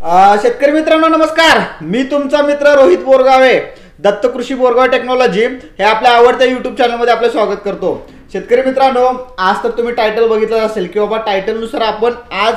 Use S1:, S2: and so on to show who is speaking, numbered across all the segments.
S1: शेतकरी मित्रांनो नमस्कार. मी तुमचा मित्र रोहित बोरगावे दत्त कृषी बोरगाव टेक्नॉलॉजी. हे आपल्या आवडत्या युट्यूब चॅनलमध्ये आपलं स्वागत करतो. शेतकरी मित्रांनो आज तर तुम्ही टायटल बघितलं असेल की बाबा टायटलनुसार आपण आज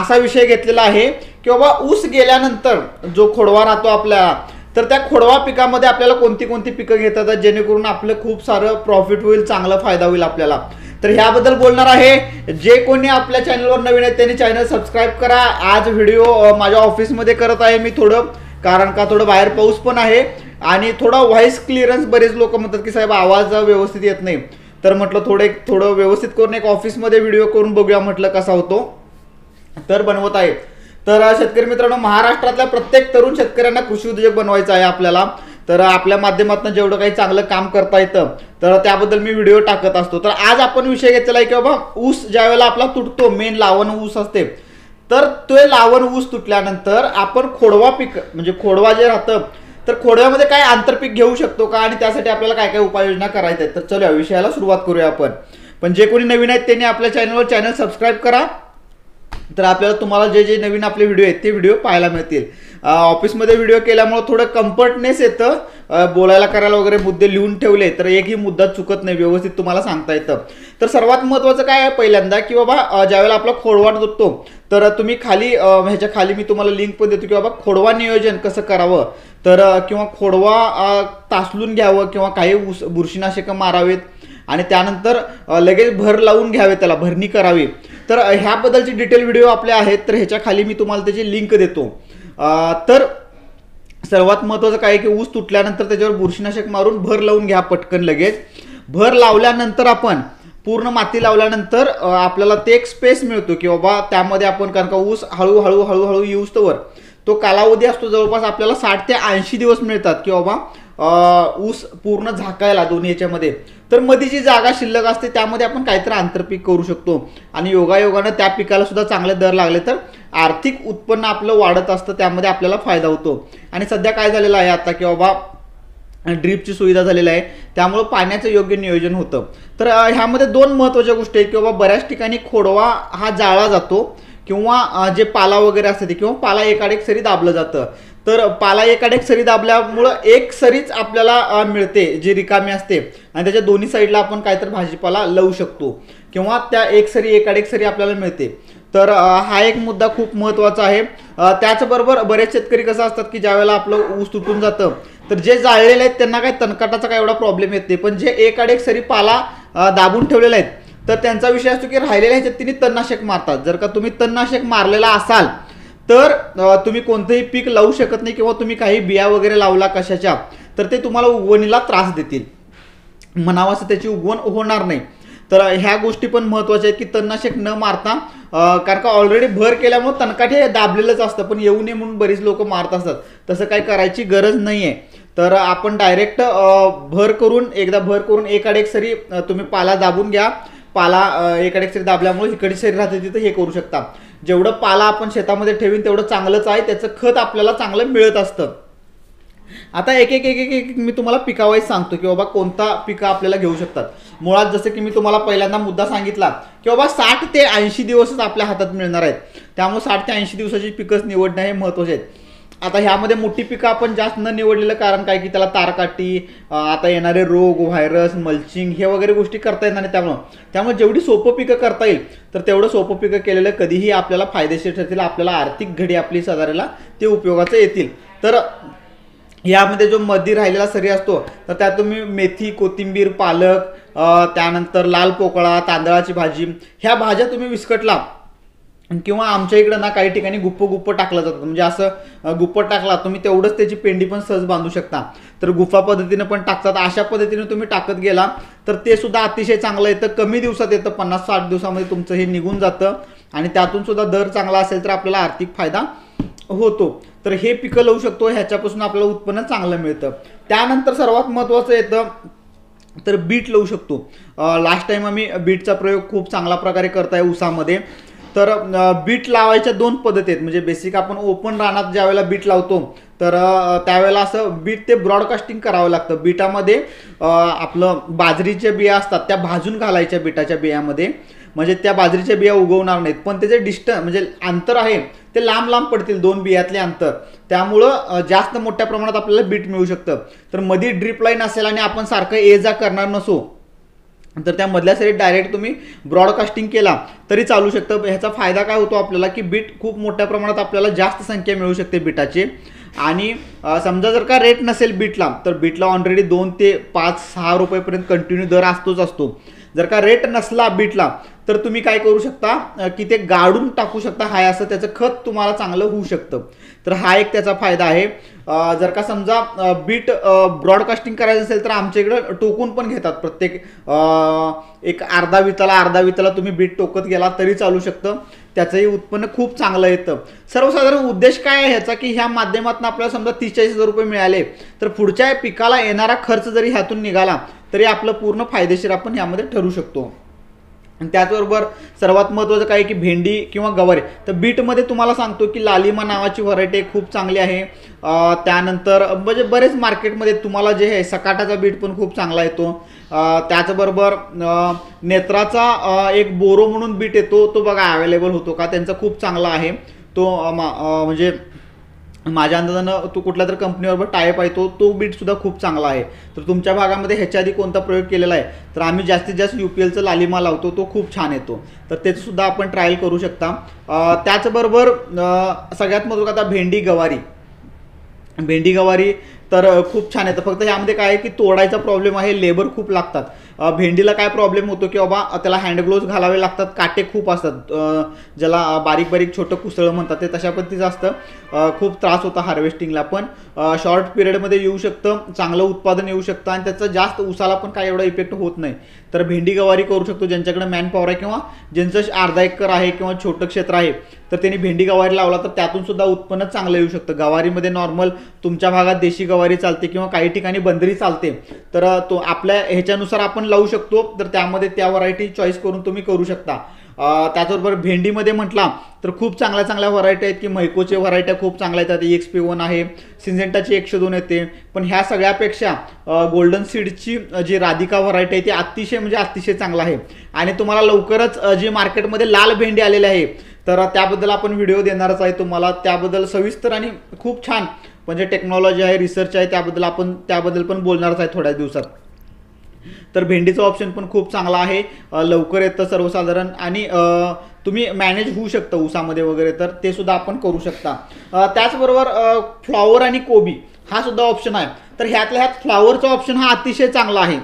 S1: असा विषय घेतलेला आहे की बाबा ऊस गेल्यानंतर जो खोडवा राहतो आपल्या तर त्या खोडवा पिकामध्ये आपल्याला कोणती कोणती पिकं घेतात जेणेकरून आपलं खूप सारं प्रॉफिट होईल चांगला फायदा होईल आपल्याला. तर ह्याबद्दल बोलणार आहे. जे कोणी आपल्या चॅनलवर नवीन आहेत त्यांनी चॅनल सबस्क्राईब करा. आज व्हिडिओ माझ्या ऑफिसमध्ये करत आहे मी थोडं कारण का थोडं बाहेर पाऊस पण आहे आणि थोडा व्हॉइस क्लिअरन्स बरेच लोक म्हणतात की साहेब आवाज व्यवस्थित येत नाही. तर म्हटलं थोडे थोडं व्यवस्थित करून एक ऑफिसमध्ये व्हिडिओ करून बघूया म्हटलं कसा होतो. तर बनवत आहे. तर शेतकरी मित्रांनो महाराष्ट्रातल्या प्रत्येक तरुण शेतकऱ्यांना कृषी उद्योजक बनवायचा आहे आपल्याला. तर आपल्या माध्यमातून जेवढं काही चांगलं काम करता येतं तर त्याबद्दल मी व्हिडिओ टाकत असतो. तर आज आपण विषय घेतलेला आहे की बाबा ऊस ज्या वेळेला आपला तुटतो मेन लावण ऊस असते. तर ते लावण ऊस तुटल्यानंतर आपण खोडवा पीक म्हणजे खोडवा जे राहतं तर खोडव्यामध्ये काय आंतरपीक घेऊ शकतो का? आणि त्यासाठी आपल्याला काय काय उपाययोजना करायच्या आहेत? तर चला विषयाला सुरुवात करूया आपण. पण जे कोणी नवीन आहेत त्यांनी आपल्या चॅनलवर चॅनल सबस्क्राईब करा. तर आपल्याला तुम्हाला जे जे नवीन आपले व्हिडिओ आहेत ते व्हिडिओ पाहायला मिळतील. ऑफिसमध्ये व्हिडिओ केल्यामुळं थोडं कम्फर्टनेस येतं. बोलायला करायला वगैरे मुद्दे लिहून ठेवले तर एकही मुद्दा चुकत नाही व्यवस्थित तुम्हाला सांगता येतं. तर सर्वात महत्त्वाचं काय आहे पहिल्यांदा की बाबा ज्यावेळेला आपला खोडवा दुखतो तर तुम्ही खाली ह्याच्या खाली मी तुम्हाला लिंक पण देतो की बाबा खोडवा नियोजन कसं करावं? तर किंवा खोडवा तासलून घ्यावं किंवा काही उस बुरशीनाशकं मारावेत आणि त्यानंतर लगेच भर लावून घ्यावे त्याला भरणी करावी. तर ह्याबद्दलचे डिटेल व्हिडिओ आपले आहेत तर ह्याच्या खाली मी तुम्हाला त्याची लिंक देतो. तर सर्वात महत्त्वाचं काय की ऊस तुटल्यानंतर त्याच्यावर बुरशीनाशक मारून भर लावून घ्या पटकन लगेच. भर लावल्यानंतर आपण पूर्ण माती लावल्यानंतर आपल्याला ते एक स्पेस मिळतो की बाबा त्यामध्ये आपण कारण का ऊस हळूहळू हळूहळू यूज तोवर. तो कालावधी असतो जवळपास आपल्याला साठ ते ऐंशी दिवस मिळतात की बाबा ऊस पूर्ण झाकायला दोन्ही याच्यामध्ये. तर मध्ये जी जागा शिल्लक असते त्यामध्ये आपण काहीतरी आंतरपीक करू शकतो. आणि योगायोगानं त्या पिकाला सुद्धा चांगले दर लागले तर आर्थिक उत्पन्न आपलं वाढत असतं त्यामध्ये आपल्याला फायदा होतो. आणि सध्या काय झालेलं आहे आता की बाबा ड्रीपची सुविधा झालेली आहे त्यामुळं पाण्याचं योग्य नियोजन होतं. तर ह्यामध्ये दोन महत्त्वाच्या गोष्टी आहेत की बाबा बऱ्याच ठिकाणी खोडवा हा जाळा जातो किंवा जे पाला वगैरे असते ते किंवा पाला एकाड एक सरी दाबलं जातं. तर पाला एकाड एक सरी दाबल्यामुळं एक सरीच आपल्याला मिळते जी रिकामी असते. आणि त्याच्या दोन्ही साईडला आपण काहीतरी भाजीपाला लावू शकतो. किंवा त्या एक सरी एकाड एक सरी आपल्याला मिळते. तर हा एक मुद्दा खूप महत्त्वाचा आहे. त्याचबरोबर बरेच शेतकरी कसं असतात की ज्यावेळेला आपलं ऊस तुटून जातं तर जे जाळलेले आहेत त्यांना काही तणकाटाचा काय एवढा प्रॉब्लेम येत नाही. पण जे एकाडेक एक सरी पाला दाबून ठेवलेले आहेत तर त्यांचा विषय असतो की राहिलेल्या ह्याच्यात तिने तणनाशक मारतात. जर का तुम्ही तणनाशक मारलेला असाल तर तुम्ही कोणतंही पीक लावू शकत नाही किंवा तुम्ही काही बिया वगैरे लावला कशाच्या तर ते तुम्हाला उगवणीला त्रास देतील. म्हणावं असं त्याची उगवण होणार नाही. तर ह्या गोष्टी पण महत्त्वाच्या आहेत की तणनाशक न मारता कारण का ऑलरेडी भर केल्यामुळे तणकाठे हे दाबलेलंच असतं पण येऊ नये म्हणून बरीच लोक मारत असतात. तसं काही करायची गरज नाही आहे तर आपण डायरेक्ट भर करून एकदा भर करून एकाडे एक सरी तुम्ही पाला दाबून घ्या. पाला एकाडे एक सरी दाबल्यामुळे इकडे शरीर राहते तिथं हे करू शकता. जेवढं पाला आपण शेतामध्ये ठेवीन तेवढं चांगलंच आहे. त्याचं खत आपल्याला चांगलं मिळत असतं. आता एक एक एक एक एक मी तुम्हाला पिकावाईज सांगतो की बाबा कोणता पिकं आपल्याला घेऊ शकतात. मुळात जसं की मी तुम्हाला पहिल्यांदा मुद्दा सांगितला की बाबा साठ ते ऐंशी दिवसच आपल्या हातात मिळणार आहेत. त्यामुळे साठ ते ऐंशी दिवसाची पिकंच निवडणं हे महत्त्वाचे आहेत. आता ह्यामध्ये मोठी पिकं आपण जास्त न निवडलेलं कारण काय की त्याला तारकाटी आता येणारे रोग व्हायरस मल्चिंग हे वगैरे गोष्टी करता येणार नाही त्यामुळं. त्यामुळे जेवढी सोपं पिकं करता येईल तर तेवढं सोपं पिकं केलेलं कधीही आपल्याला फायदेशीर ठरतील. आपल्याला आर्थिक घडी आपली साधारायला ते उपयोगाचं येतील. तर यामध्ये जो मधी राहिलेला सरी असतो तर त्यात तुम्ही मेथी कोथिंबीर पालक त्यानंतर लाल पोकळा तांदळाची भाजी ह्या भाज्या तुम्ही विस्कटला. किंवा आमच्या इकडं ना काही ठिकाणी गुप्प गुप्प टाकलं जातं. म्हणजे असं गुप्प टाकला तुम्ही तेवढंच त्याची पेंडी पण सहज बांधू शकता. तर गुफा पद्धतीनं पण टाकतात. अशा पद्धतीने तुम्ही टाकत गेला तर ते सुद्धा अतिशय चांगलं येतं. कमी दिवसात येतं. पन्नास साठ दिवसामध्ये तुमचं हे निघून जातं. आणि त्यातून सुद्धा दर चांगला असेल तर आपल्याला आर्थिक फायदा होतो. तर हे पिकं लावू शकतो ह्याच्यापासून आपल्याला उत्पन्न चांगलं मिळतं. त्यानंतर सर्वात महत्त्वाचं येतं तर बीट लावू शकतो. लास्ट टाईम आम्ही बीटचा प्रयोग खूप चांगला प्रकारे करताय उसामध्ये तर बीट लावायच्या दोन पद्धती आहेत. म्हणजे बेसिक आपण ओपन रानात ज्या वेळेला बीट लावतो तर त्यावेळेला असं बीट ते ब्रॉडकास्टिंग करावं लागतं. बीटामध्ये आपलं बाजरीच्या बिया असतात त्या भाजून घालायच्या बीटाच्या बियामध्ये. म्हणजे त्या बाजरीच्या बिया उगवणार नाहीत. पण त्याचे डिस्टन्स म्हणजे अंतर आहे ते लांब लांब पडतील दोन बियातले अंतर. त्यामुळं जास्त मोठ्या प्रमाणात आपल्याला बीट मिळू शकतं. तर मध्ये ड्रीप लाईन असेल आणि आपण सारखं ये जा करणार नसो तर त्या मधल्या साईड डायरेक्ट तुम्ही ब्रॉडकास्टिंग केला तरी चालू शकतं. ह्याचा फायदा काय होतो आपल्याला की बीट खूप मोठ्या प्रमाणात आपल्याला जास्त संख्या मिळू शकते बीटाची. आणि समजा जर का रेट नसेल बीटला तर बीटला ऑलरेडी दोन ते पाच सहा रुपयेपर्यंत कंटिन्यू दर असतोच असतो. जर का रेट नसला बीटला तर तुम्ही काय करू शकता? की ते गाडून टाकू शकता. हाय असं त्याचं खत तुम्हाला चांगलं होऊ शकतं. तर हा एक त्याचा फायदा आहे. जर का समजा बीट ब्रॉडकास्टिंग करायचं असेल तर आमच्या इकडं टोकून पण घेतात प्रत्येक. एक अर्धा विताला अर्धा विताला तुम्ही बीट टोकत गेला तरी चालू शकतं. त्याचंही उत्पन्न खूप चांगलं येतं. सर्वसाधारण उद्देश काय आहे ह्याचा? की ह्या माध्यमातून आपल्याला समजा तीस चाळीस हजार रुपये मिळाले तर पुढच्या पिकाला येणारा खर्च जरी ह्यातून निघाला तरी आपलं पूर्ण फायदेशीर आपण यामध्ये ठरू शकतो. आणि त्याचबरोबर सर्वात महत्त्वाचं काय आहे की भेंडी किंवा गवारी. तर बीटमध्ये तुम्हाला सांगतो की लालिमा नावाची व्हरायटी खूप चांगली आहे. त्यानंतर म्हणजे बरेच मार्केटमध्ये तुम्हाला जे आहे सकाटाचा बीट पण खूप चांगला येतो. त्याचबरोबर नेत्राचा एक बोरो म्हणून बीट येतो तो बघा अवेलेबल होतो का? त्यांचा खूप चांगला आहे. तो मा- म्हणजे माझ्या अंदाजानं तो कुठल्या तर कंपनीबरोबर टायप आहे तो तो बीटसुद्धा खूप चांगला आहे. तर तुमच्या भागामध्ये ह्याच्या आधी कोणता प्रयोग केलेला आहे? तर आम्ही जास्तीत जास्त यू पी एलचं लालिमा लावतो तो खूप छान येतो. तर त्याचं आपण ट्रायल करू शकता. त्याचबरोबर सगळ्यात महत्त्वाचं आता भेंडी गवारी. भेंडी गवारी तर खूप छान येतं. फक्त ह्यामध्ये काय आहे की तोडायचा प्रॉब्लेम आहे लेबर खूप लागतात. भेंडीला काय प्रॉब्लेम होतो की बाबा त्याला हँड ग्लोव्ज घालावे लागतात काटे खूप असतात. ज्याला बारीक बारीक छोटं कुसळं म्हणतात ते तशा पद्धतीचं असतं. खूप त्रास होता हार्वेस्टिंगला पण. शॉर्ट पिरियडमध्ये येऊ शकतं चांगलं उत्पादन येऊ शकतं आणि त्याचं जास्त उसाला पण काय एवढा इफेक्ट होत नाही. तर भेंडी गवारी करू शकतो ज्यांच्याकडे मॅन पॉवर आहे किंवा ज्यांचं अर्धा एकर आहे किंवा छोटं क्षेत्र आहे तर त्यांनी भेंडी गवारी लावला तर त्यातून सुद्धा उत्पन्न चांगलं येऊ शकतं. गवारीमध्ये नॉर्मल तुमच्या भागात देशी गवारी चालते किंवा काही ठिकाणी बंदरी चालते. तर तो आपल्या ह्याच्यानुसार आपण लावू शकतो तर त्यामध्ये त्या व्हरायटी चॉईस करून तुम्ही करू शकता. त्याचबरोबर भेंडीमध्ये म्हटला तर खूप चांगल्या चांगल्या व्हरायटी आहेत की मैकोचे व्हरायट्या खूप चांगल्या येतात एक्स पी वन आहे सिंझेंटाची एकशे दोन येते. पण ह्या सगळ्यापेक्षा गोल्डन सीडची जी राधिका व्हरायटी आहे ती अतिशय म्हणजे अतिशय चांगला आहे. आणि तुम्हाला लवकरच जी मार्केटमध्ये लाल भेंडी आलेली आहे तर त्याबद्दल आपण व्हिडिओ देणारच आहे तुम्हाला. त्याबद्दल सविस्तर आणि खूप छान म्हणजे टेक्नॉलॉजी आहे रिसर्च आहे त्याबद्दल आपण त्याबद्दल पण बोलणारच आहे थोड्या दिवसात. तर भेंडीचा ऑप्शन पण खूप चांगला आहे. लवकर येतं सर्वसाधारण आणि तुम्ही मॅनेज होऊ शकता ऊसामध्ये वगैरे तर ते सुद्धा आपण करू शकता. त्याचबरोबर फ्लॉवर आणि कोबी हा सुद्धा ऑप्शन आहे. तर ह्यातल्या ह्यात फ्लॉवरचा ऑप्शन हा अतिशय चांगला आहे.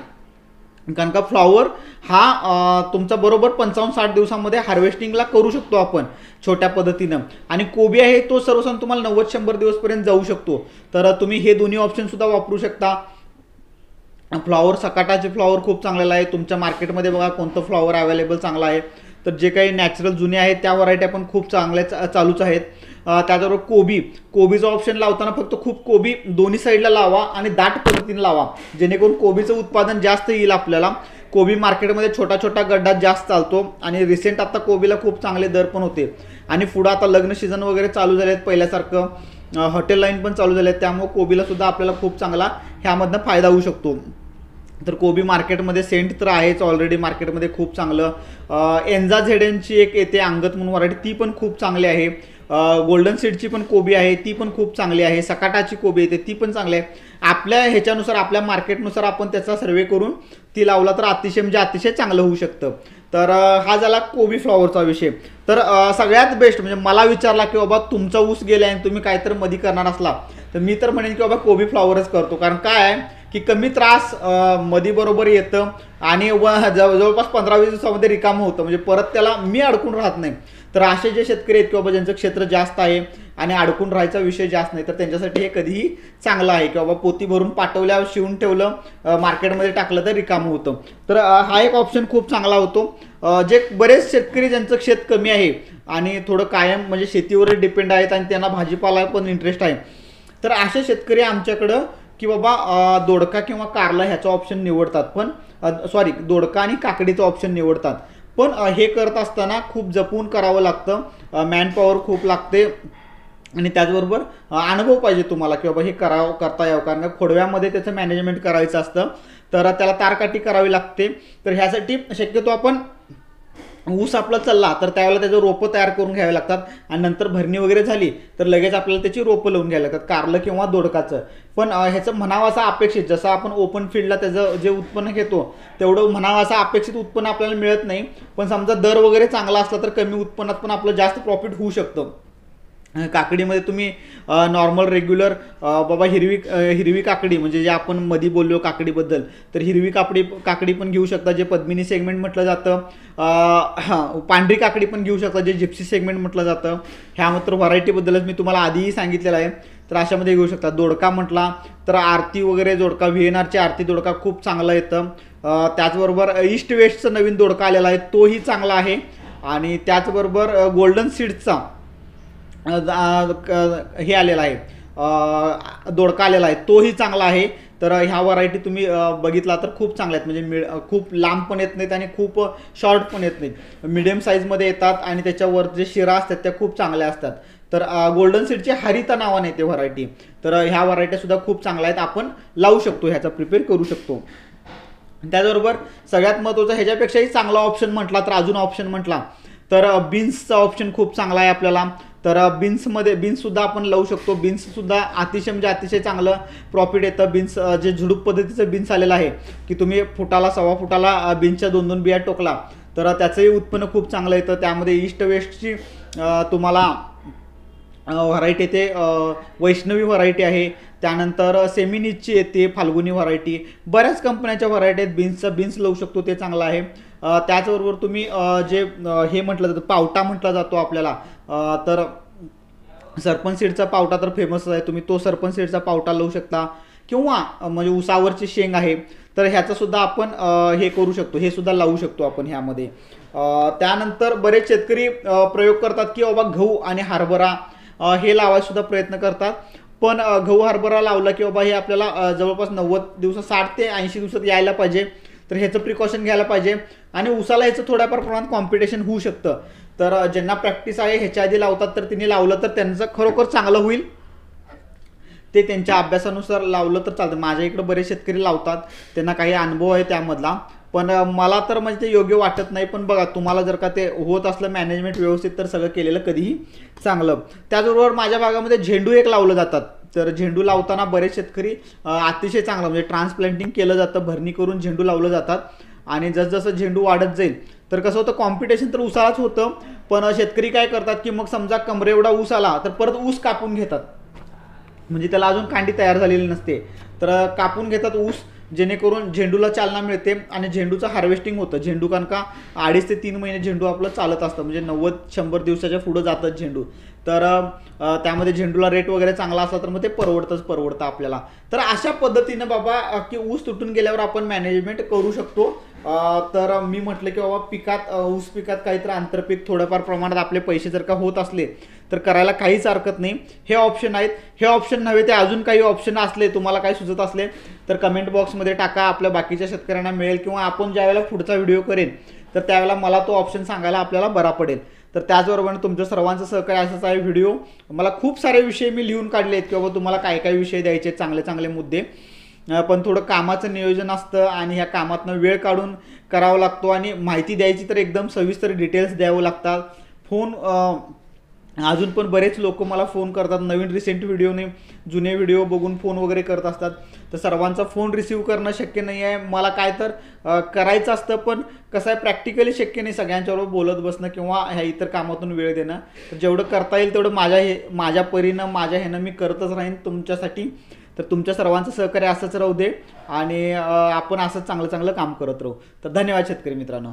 S1: कारण का फ्लॉवर हा तुमचा बरोबर पंचावन्न साठ दिवसामध्ये हार्वेस्टिंगला करू शकतो आपण छोट्या पद्धतीनं. आणि कोबी आहे तो सर्वसाधारण तुम्हाला नव्वद शंभर दिवसपर्यंत जाऊ शकतो. तर तुम्ही हे दोन्ही ऑप्शनसुद्धा वापरू शकता. फ्लॉवर सकाटाचे फ्लॉवर खूप चांगलेला आहे. तुमच्या मार्केटमध्ये बघा कोणतं फ्लॉवर अवेलेबल चांगलं आहे. तर जे काही नॅचरल जुने आहेत त्या व्हरायट्या पण खूप चांगल्या चा- चालूच आहेत. त्याचबरोबर कोबी. कोबीचं ऑप्शन लावताना फक्त खूप कोबी दोन्ही साईडला लावा आणि दाट पद्धतीने लावा. जेणेकरून कोबीचं उत्पादन जास्त येईल आपल्याला. कोबी मार्केटमध्ये छोटा छोटा गड्डा जास्त चालतो आणि रिसेंट आता कोबीला खूप चांगले दर पण होते. आणि पुढं आता लग्न सीझन वगैरे चालू झाले आहेत पहिल्यासारखं. हॉटेल लाईन पण चालू झाल्या आहेत त्यामुळे कोबीला सुद्धा आपल्याला खूप चांगला ह्यामधनं फायदा होऊ शकतो. तर कोबी मार्केटमध्ये सेंट तर आहेच. ऑलरेडी मार्केटमध्ये खूप चांगलं. एन्झा झेडेनची एक येते अंगत म्हणून व्हरायटी ती पण खूप चांगली आहे. गोल्डन सीडची पण कोबी आहे ती पण खूप चांगली आहे. सकाटाची कोबी येते ती पण चांगली आहे. आपल्या ह्याच्यानुसार आपल्या मार्केटनुसार आपण त्याचा सर्वे करून ती लावला तर अतिशय म्हणजे अतिशय चांगलं होऊ शकतं. तर हा झाला कोबी फ्लॉवरचा विषय. तर सगळ्यात बेस्ट म्हणजे मला विचारला की बाबा तुमचा ऊस गेला आणि तुम्ही काहीतरी मधी करणार असला तर मी तर म्हणेन की बाबा कोबी फ्लॉवरच करतो. कारण काय आहे की कमी त्रास मधीबरोबर मधी बरोबर येतं आणि व जवळपास पंधरा वीस दिवसामध्ये रिकामं होतं. म्हणजे परत त्याला मी अडकून राहत नाही. तर असे जे शेतकरी आहेत किंवा बाबा ज्यांचं क्षेत्र जास्त आहे आणि अडकून राहायचा विषय जास्त नाही तर त्यांच्यासाठी हे कधीही चांगलं आहे. किंवा बाबा पोती भरून पाठवल्या शिवून ठेवलं मार्केटमध्ये टाकलं तर रिकामं होतं. तर हा एक ऑप्शन खूप चांगला होतो. जे बरेच शेतकरी ज्यांचं शेत कमी आहे आणि थोडं कायम म्हणजे शेतीवर डिपेंड आहेत आणि त्यांना भाजीपाला पण इंटरेस्ट आहे. तर असे शेतकरी आमच्याकडं की बाबा दोडका किंवा कारला ह्याचा ऑप्शन निवडतात. पण सॉरी दोडका आणि काकडीचा ऑप्शन निवडतात. पण हे करत असताना खूप जपून करावं लागतं. मॅनपॉवर खूप लागते. आणि त्याचबरोबर अनुभव पाहिजे तुम्हाला की बाबा हे करावं करता यावं. कारण का खोडव्यामध्ये त्याचं मॅनेजमेंट करायचं असतं. तर त्याला तारकाठी करावी लागते. तर ह्यासाठी शक्यतो आपण ऊस आपला चालला तर त्यावेळेला त्याचं रोपं तयार करून घ्यावे लागतात. आणि नंतर भरणी वगैरे झाली तर लगेच आपल्याला त्याची रोपं लावून घ्यावी लागतात कारलं किंवा दोडकाचं. पण ह्याचं म्हणावं असं अपेक्षित जसं आपण ओपन फील्डला त्याचं जे उत्पन्न घेतो तेवढं म्हणावं असं अपेक्षित उत्पन्न आपल्याला मिळत नाही. पण समजा दर वगैरे चांगला असला तर कमी उत्पन्नात पण आपलं जास्त प्रॉफिट होऊ शकतं. काकडीमध्ये तुम्ही नॉर्मल रेग्युलर बाबा हिरवी हिरवी काकडी म्हणजे जे आपण मधी बोललो काकडीबद्दल तर हिरवी काकडी काकडी पण घेऊ शकता जे पद्मिनी सेगमेंट म्हटलं जातं हां, पांढरी काकडी पण घेऊ शकता जे जिप्सी सेगमेंट म्हटलं जातं. ह्या मात्र व्हरायटीबद्दलच मी तुम्हाला आधीही सांगितलेलं आहे. तर अशामध्ये घेऊ शकता दोडका म्हटला तर आरती वगैरे दोडका व्ही एन आरची आरती दोडका खूप चांगला येतं. त्याचबरोबर ईस्ट वेस्टचं नवीन दोडका आलेला आहे तोही चांगला आहे. आणि त्याचबरोबर गोल्डन सीड्सचा हे आलेला आहे. दोडका आलेला आहे. तोही चांगला आहे. तर ह्या व्हरायटी तुम्ही बघितला तर खूप चांगल्या आहेत. म्हणजे मिड खूप लांब पण येत नाहीत आणि खूप शॉर्ट पण येत नाहीत. मिडियम साईजमध्ये येतात आणि त्याच्यावर जे शिरा असतात त्या खूप चांगल्या असतात. तर गोल्डन सीडची हरिता नावाने येते व्हरायटी तर ह्या व्हरायटीसुद्धा खूप चांगल्या आहेत. आपण लावू शकतो ह्याचा प्रिपेअर करू शकतो. त्याचबरोबर सगळ्यात महत्त्वाचं ह्याच्यापेक्षाही चांगला ऑप्शन म्हटला तर अजून ऑप्शन म्हटला. तर बीन्सचा ऑप्शन खूप चांगला आहे आपल्याला. तर बीन्समध्ये बीन्ससुद्धा आपण लावू शकतो. बीन्ससुद्धा अतिशय म्हणजे अतिशय चांगलं प्रॉफिट येतं. बीन्स जे झुडूप पद्धतीचं बीन्स आलेलं आहे की तुम्ही फुटाला सव्वा फुटाला बीन्सच्या दोन दोन बिया टोकला तर त्याचंही उत्पन्न खूप चांगलं येतं. त्यामध्ये ईस्ट वेस्टची तुम्हाला व्हरायटी येते. वैष्णवी व्हरायटी आहे. त्यानंतर सेमिनीजची येते फाल्गुनी व्हरायटी बऱ्याच कंपन्याच्या व्हरायटी आहेत. बीन्सचा बीन्स लावू शकतो ते चांगलं आहे. त्याचबरोबर तुम्ही जे हे म्हटलं जातं पावटा म्हटला जातो आपल्याला. तर सरपंच सीडचा पावटा तर फेमसच आहे. तुम्ही तो सरपंच सीडचा पावटा लावू शकता. किंवा म्हणजे उसावरची शेंग आहे. तर ह्याचं सुद्धा आपण हे करू शकतो. हे सुद्धा लावू शकतो आपण ह्यामध्ये. त्यानंतर बरेच शेतकरी प्रयोग करतात की बाबा गहू आणि हरभरा हे लावायला सुद्धा प्रयत्न करतात. पण गहू हरभरा लावला की बाबा हे आपल्याला जवळपास नव्वद दिवसात साठ ते ऐंशी दिवसात यायला पाहिजे. तर ह्याचं प्रिकॉशन घ्यायला पाहिजे. आणि उसाला ह्याचं थोड्याफार प्रमाणात कॉम्पिटिशन होऊ शकतं. तर ज्यांना प्रॅक्टिस आहे ह्याच्या आधी लावतात तर तिने लावलं तर त्यांचं खरोखर चांगलं होईल. ते त्यांच्या अभ्यासानुसार लावलं तर चालतं. माझ्या इकडे बरेच शेतकरी लावतात. त्यांना काही अनुभव आहे त्यामधला. पण मला तर म्हणजे ते योग्य वाटत नाही. पण बघा तुम्हाला जर का ते होत असलं मॅनेजमेंट व्यवस्थित तर सगळं केलेलं कधीही चांगलं. त्याचबरोबर माझ्या भागामध्ये झेंडू एक लावलं जातात. तर झेंडू लावताना बरेच शेतकरी अतिशय चांगलं म्हणजे ट्रान्सप्लांटिंग केलं जातं भरणी करून झेंडू लावलं जातात. आणि जसजसं झेंडू वाढत जाईल तर कसं होतं कॉम्पिटिशन तर उसालाच होतं पण शेतकरी काय करतात की मग समजा कमरे एवढा ऊस आला तर परत ऊस कापून घेतात. म्हणजे त्याला अजून कांडी तयार झालेली नसते. तर कापून घेतात ऊस जेणेकरून झेंडूला चालना मिळते आणि झेंडूचं हार्वेस्टिंग होतं. झेंडू कारण का अडीच ते तीन महिने झेंडू आपलं चालत असतं. म्हणजे नव्वद शंभर दिवसाच्या पुढं जातात झेंडू. तर त्यामध्ये झेंडूला रेट वगैरे चांगला असला तर मग ते परवडतंच परवडतं आपल्याला. तर अशा पद्धतीनं बाबा की ऊस तुटून गेल्यावर आपण मॅनेजमेंट करू शकतो. तर मी म्हटलं की बाबा पिकात ऊस पिकात काहीतरी आंतरपीक थोड्याफार प्रमाणात आपले पैसे जर का होत असले तर करायला काहीच हरकत नाही. हे ऑप्शन आहेत. हे ऑप्शन नव्हे ते अजून काही ऑप्शन असले तुम्हाला काही सुचत असले तर कमेंट बॉक्समध्ये टाका. आपल्या बाकीच्या शेतकऱ्यांना मिळेल किंवा आपण ज्यावेळेला पुढचा व्हिडिओ करेन तर त्यावेळेला मला तो ऑप्शन सांगायला आपल्याला बरा पडेल. तर त्याचबरोबर तुमच्या सर्वांचं सहकार्य असंच आहे व्हिडिओ मला खूप सारे विषय मी लिहून काढले आहेत की बाबा तुम्हाला काय काय विषय द्यायचे आहेत, चांगले चांगले मुद्दे. पण थोडं कामाचं नियोजन असतं आणि ह्या कामातनं वेळ काढून करावा लागतो आणि माहिती द्यायची तर एकदम सविस्तर डिटेल्स द्यावं लागतात. फोन अजून पण बरेच लोक मला फोन करतात. नवीन रिसेंट व्हिडिओने जुने व्हिडिओ बघून फोन वगैरे करत असतात. तर सर्वांचा फोन रिसीव करणं शक्य नाही आहे. मला काय तर करायचं असतं पण कसं आहे प्रॅक्टिकली शक्य नाही सगळ्यांच्याबरोबर बोलत बसणं किंवा ह्या इतर कामातून वेळ देणं. तर जेवढं करता येईल तेवढं माझ्या हे माझ्या परीनं माझ्या ह्यानं मी करतच राहीन. तुमच्यासाठी तर तुमच्या सर्वांचं सहकार्य असंच राहू दे. आणि आपण असंच चांगलं चांगलं काम करत राहू. तर धन्यवाद शेतकरी मित्रांनो.